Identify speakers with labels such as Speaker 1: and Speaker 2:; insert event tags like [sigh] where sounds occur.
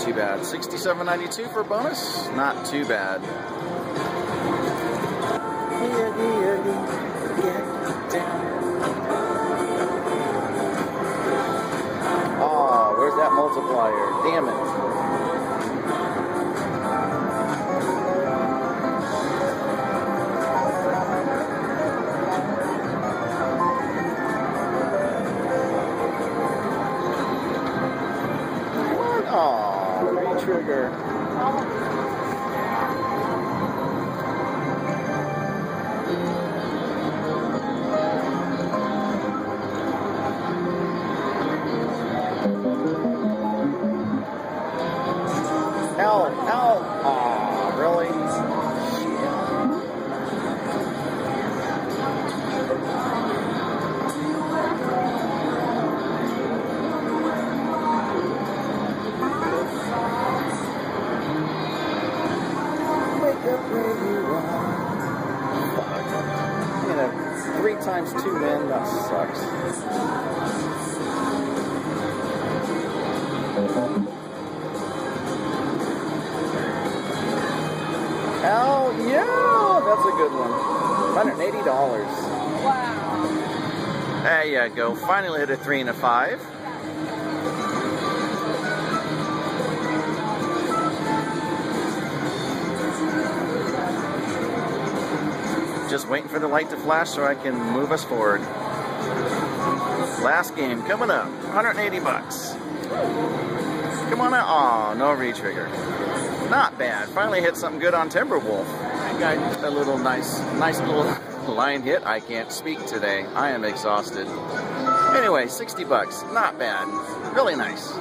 Speaker 1: too bad. 67.92 for bonus, not too bad. Oh, where's that multiplier? Damn it. Oh, three times two men, that sucks. Hell yeah! That's a good one. $180.
Speaker 2: Wow.
Speaker 1: There you go. Finally hit a three and a five. Just waiting for the light to flash so I can move us forward. Last game coming up. 180 bucks. Come on out. Aw, no re-trigger. Not bad. Finally hit something good on Timberwolf. I got a little nice, nice little [laughs] line hit. I can't speak today. I am exhausted. Anyway, 60 bucks. Not bad. Really nice.